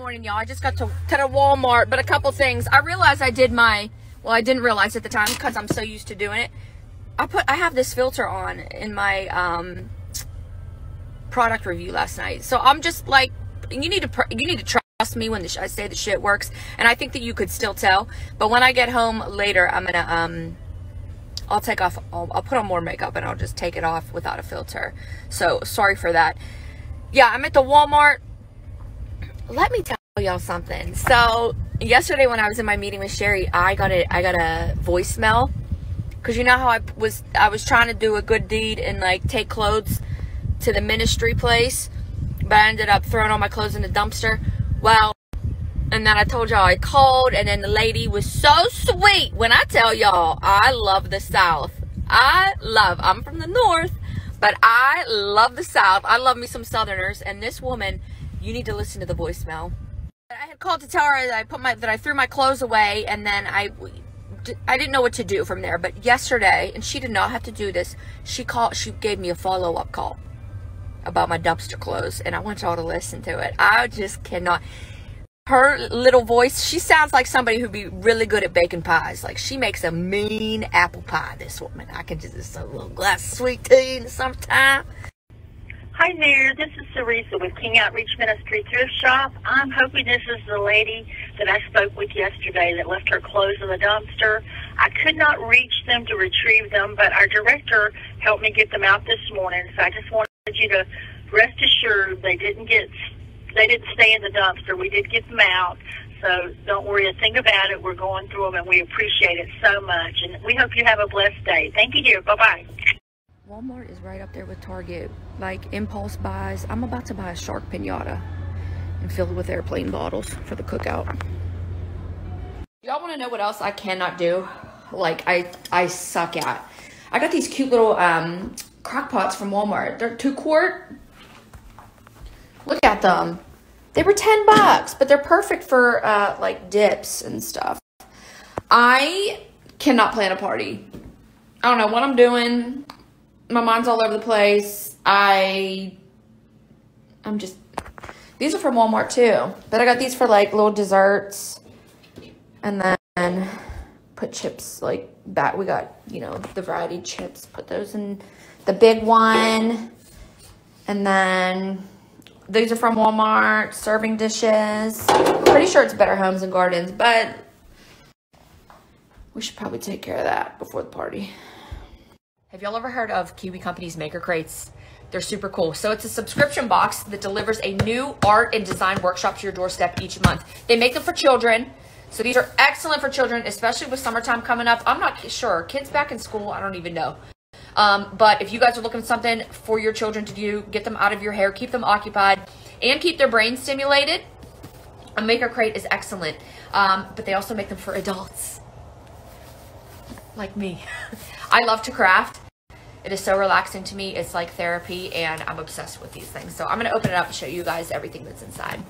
morning, y'all. I just got to, to the Walmart, but a couple things. I realized I did my, well, I didn't realize at the time because I'm so used to doing it. I put, I have this filter on in my um, product review last night. So I'm just like, you need to, you need to trust me when the, I say the shit works. And I think that you could still tell. But when I get home later, I'm gonna, um, I'll take off, I'll, I'll put on more makeup and I'll just take it off without a filter. So sorry for that. Yeah, I'm at the Walmart let me tell y'all something. So yesterday when I was in my meeting with Sherry, I got a I got a voicemail because you know how I was I was trying to do a good deed and like take clothes to the ministry place, but I ended up throwing all my clothes in the dumpster. Well, and then I told y'all I called, and then the lady was so sweet. When I tell y'all, I love the South. I love. I'm from the North, but I love the South. I love me some Southerners, and this woman you need to listen to the voicemail. I had called to tell her that I put my that I threw my clothes away and then I I didn't know what to do from there. But yesterday, and she did not have to do this. She called. She gave me a follow up call about my dumpster clothes, and I want y'all to listen to it. I just cannot. Her little voice. She sounds like somebody who'd be really good at baking pies. Like she makes a mean apple pie. This woman. I can just a little glass of sweet tea summertime. Hi there, this is Teresa with King Outreach Ministry Thrift Shop. I'm hoping this is the lady that I spoke with yesterday that left her clothes in the dumpster. I could not reach them to retrieve them, but our director helped me get them out this morning. So I just wanted you to rest assured they didn't get they didn't stay in the dumpster. We did get them out. So don't worry a thing about it. We're going through them and we appreciate it so much. And we hope you have a blessed day. Thank you, dear. Bye bye. Walmart is right up there with Target. Like impulse buys. I'm about to buy a shark pinata and fill it with airplane bottles for the cookout. Y'all want to know what else I cannot do? Like I I suck at. I got these cute little um, crock pots from Walmart. They're two quart. Look at them. They were 10 bucks, but they're perfect for uh, like dips and stuff. I cannot plan a party. I don't know what I'm doing my mind's all over the place. I, I'm just, these are from Walmart too. But I got these for like little desserts. And then put chips like that. We got, you know, the variety chips. Put those in the big one. And then these are from Walmart. Serving dishes. Pretty sure it's Better Homes and Gardens. But we should probably take care of that before the party. Have y'all ever heard of Kiwi Company's Maker Crates? They're super cool. So it's a subscription box that delivers a new art and design workshop to your doorstep each month. They make them for children. So these are excellent for children, especially with summertime coming up. I'm not sure. Kids back in school, I don't even know. Um, but if you guys are looking for something for your children to do, get them out of your hair, keep them occupied, and keep their brain stimulated, a Maker Crate is excellent. Um, but they also make them for adults like me. I love to craft. It is so relaxing to me. It's like therapy and I'm obsessed with these things. So I'm going to open it up and show you guys everything that's inside.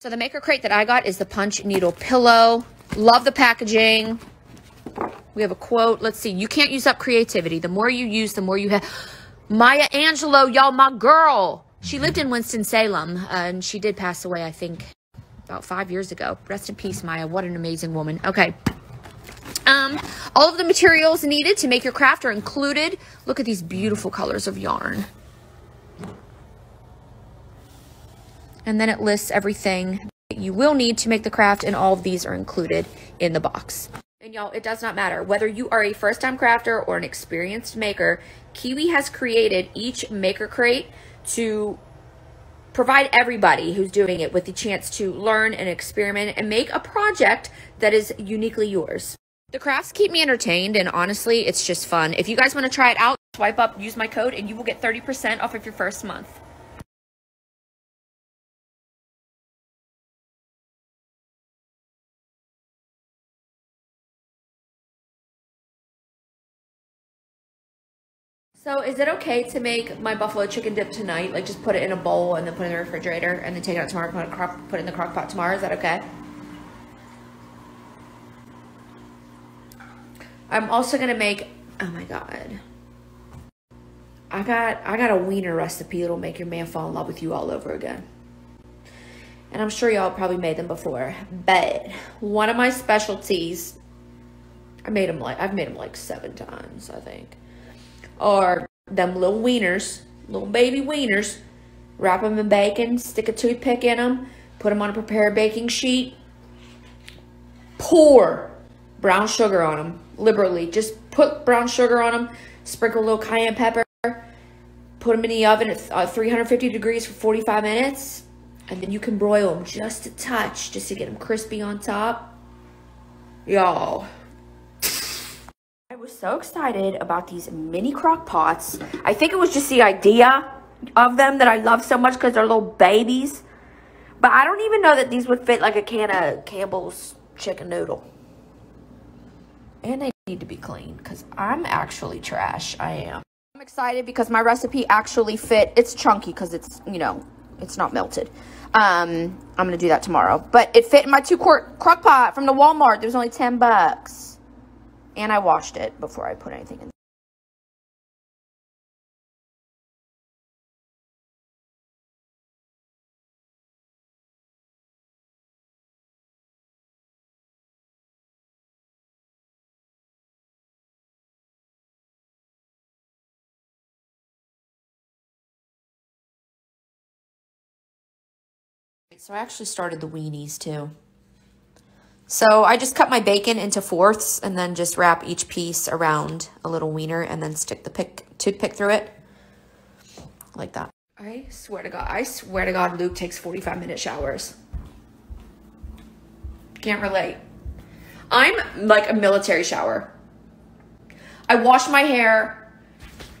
So the maker crate that I got is the punch needle pillow. Love the packaging. We have a quote. Let's see. You can't use up creativity. The more you use, the more you have. Maya Angelou, y'all, my girl. She lived in Winston-Salem uh, and she did pass away, I think, about five years ago. Rest in peace, Maya. What an amazing woman. Okay. Um, all of the materials needed to make your craft are included. Look at these beautiful colors of yarn. And then it lists everything that you will need to make the craft, and all of these are included in the box. And y'all, it does not matter. Whether you are a first-time crafter or an experienced maker, Kiwi has created each maker crate to provide everybody who's doing it with the chance to learn and experiment and make a project that is uniquely yours. The crafts keep me entertained, and honestly, it's just fun. If you guys want to try it out, swipe up, use my code, and you will get 30% off of your first month. So is it okay to make my buffalo chicken dip tonight? Like just put it in a bowl and then put it in the refrigerator and then take it out tomorrow, put it, put it in the crock pot tomorrow? Is that okay? I'm also gonna make, oh my God. I got, I got a wiener recipe that'll make your man fall in love with you all over again. and I'm sure y'all probably made them before, but one of my specialties, I made them like, I've made them like seven times, I think, are them little wieners, little baby wieners, wrap them in bacon, stick a toothpick in them, put them on a prepared baking sheet, pour brown sugar on them liberally. Just put brown sugar on them, sprinkle a little cayenne pepper, put them in the oven at uh, 350 degrees for 45 minutes, and then you can broil them just a touch, just to get them crispy on top. Y'all. I was so excited about these mini crock pots. I think it was just the idea of them that I love so much because they're little babies. But I don't even know that these would fit like a can of Campbell's chicken noodle. And they need to be clean because I'm actually trash. I am. I'm excited because my recipe actually fit. It's chunky because it's, you know, it's not melted. Um, I'm going to do that tomorrow. But it fit in my two quart crock pot from the Walmart. There was only 10 bucks. And I washed it before I put anything in. So I actually started the weenies too. So I just cut my bacon into fourths and then just wrap each piece around a little wiener and then stick the pick toothpick through it like that. I swear to God, I swear to God, Luke takes 45 minute showers. Can't relate. I'm like a military shower. I wash my hair,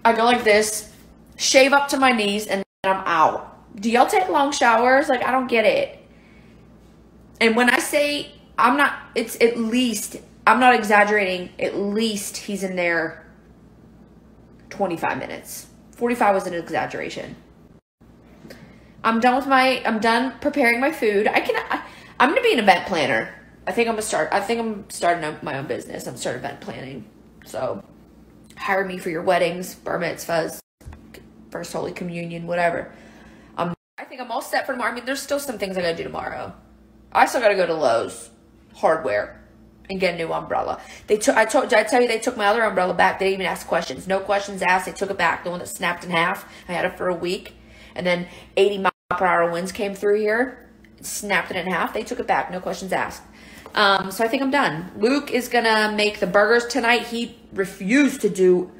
I go like this, shave up to my knees, and I'm out do y'all take long showers? Like, I don't get it. And when I say I'm not, it's at least, I'm not exaggerating, at least he's in there 25 minutes. 45 was an exaggeration. I'm done with my, I'm done preparing my food. I can, I, I'm going to be an event planner. I think I'm going to start, I think I'm starting my own business. I'm start event planning. So hire me for your weddings, bar mitzvahs, first Holy Communion, whatever. Think I'm all set for tomorrow. I mean, there's still some things I gotta do tomorrow. I still gotta go to Lowe's hardware and get a new umbrella. They took. I told. Did I tell you they took my other umbrella back? They didn't even ask questions. No questions asked. They took it back. The one that snapped in half. I had it for a week, and then 80 mile per hour winds came through here, snapped it in half. They took it back. No questions asked. Um, so I think I'm done. Luke is gonna make the burgers tonight. He refused to do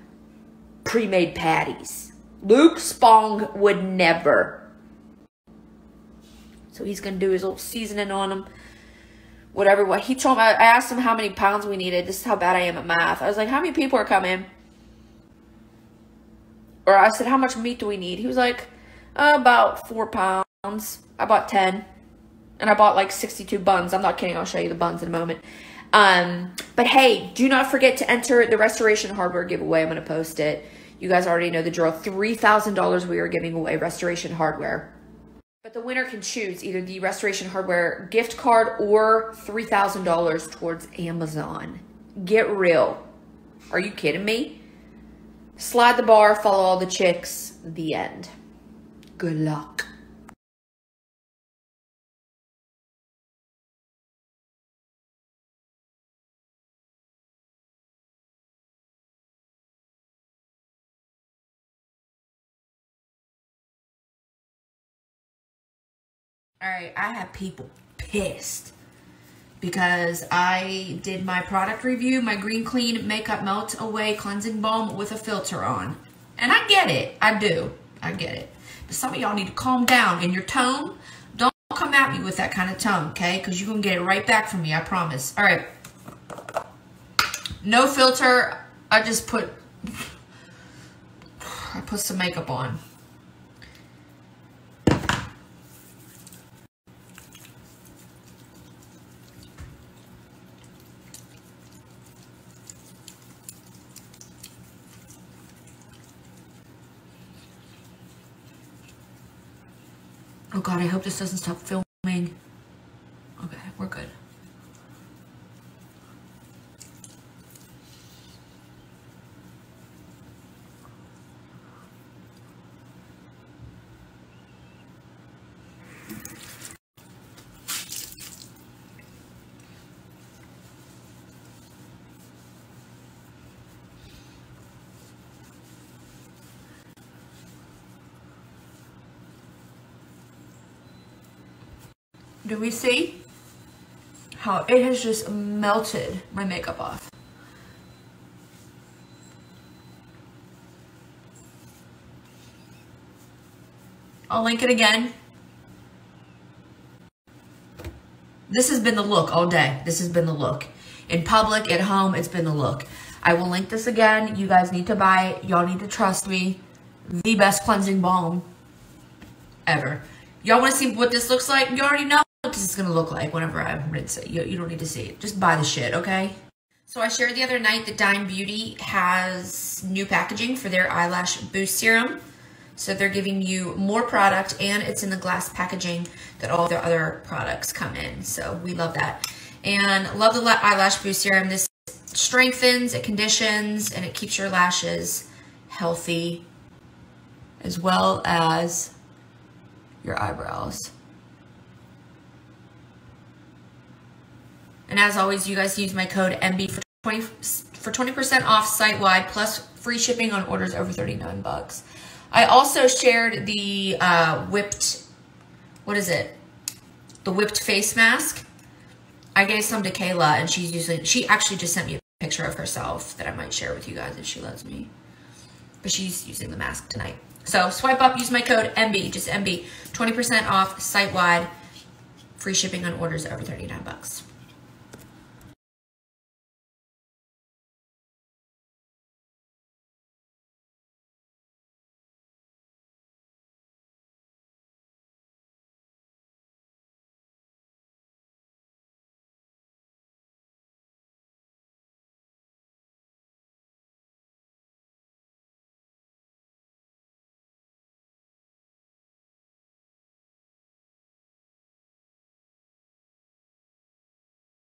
pre-made patties. Luke Spong would never so he's going to do his little seasoning on them. Whatever. What he told me, I asked him how many pounds we needed. This is how bad I am at math. I was like, how many people are coming? Or I said, how much meat do we need? He was like, uh, about four pounds. I bought 10. And I bought like 62 buns. I'm not kidding. I'll show you the buns in a moment. Um, but hey, do not forget to enter the restoration hardware giveaway. I'm going to post it. You guys already know the drill. $3,000 we are giving away restoration hardware. But the winner can choose either the Restoration Hardware gift card or $3,000 towards Amazon. Get real. Are you kidding me? Slide the bar, follow all the chicks. The end. Good luck. All right, I have people pissed because I did my product review, my Green Clean Makeup Melt Away Cleansing Balm with a filter on. And I get it. I do. I get it. But some of y'all need to calm down in your tone. Don't come at me with that kind of tone, okay? Because you're going to get it right back from me, I promise. All right. No filter. I just put... I put some makeup on. Oh god, I hope this doesn't stop filming. Okay, we're good. Do we see how it has just melted my makeup off? I'll link it again. This has been the look all day. This has been the look. In public, at home, it's been the look. I will link this again. You guys need to buy it. Y'all need to trust me. The best cleansing balm ever. Y'all want to see what this looks like? You already know what this is going to look like whenever I rinse it. You, you don't need to see it. Just buy the shit, okay? So I shared the other night that Dime Beauty has new packaging for their eyelash boost serum. So they're giving you more product and it's in the glass packaging that all their other products come in. So we love that. And love the eyelash boost serum. This strengthens, it conditions, and it keeps your lashes healthy as well as your eyebrows. And as always, you guys use my code MB for 20 for 20% off site-wide plus free shipping on orders over 39 bucks. I also shared the uh, whipped, what is it? The whipped face mask. I gave some to Kayla and she's using, she actually just sent me a picture of herself that I might share with you guys if she lets me. But she's using the mask tonight. So swipe up, use my code MB, just MB, 20% off site-wide, free shipping on orders over 39 bucks.